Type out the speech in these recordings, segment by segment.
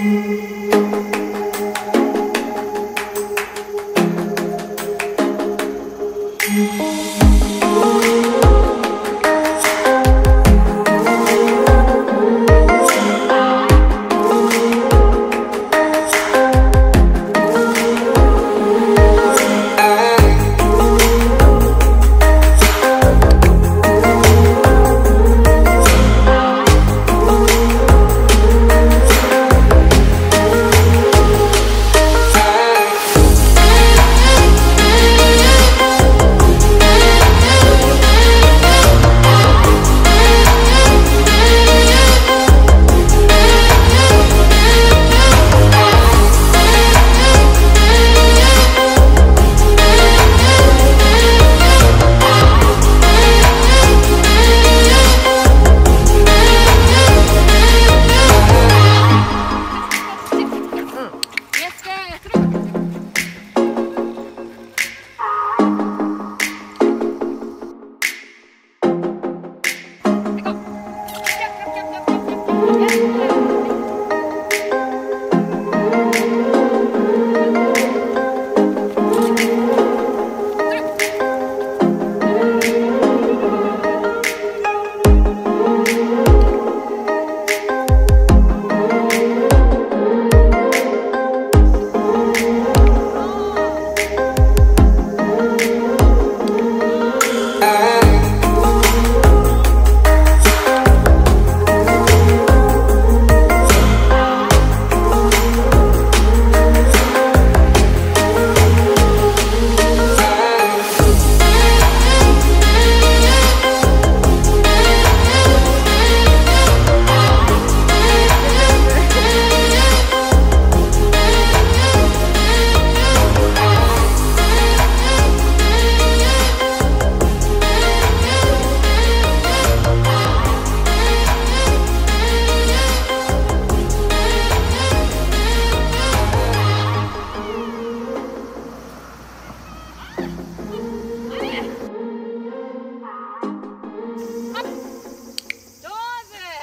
Música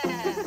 Yeah.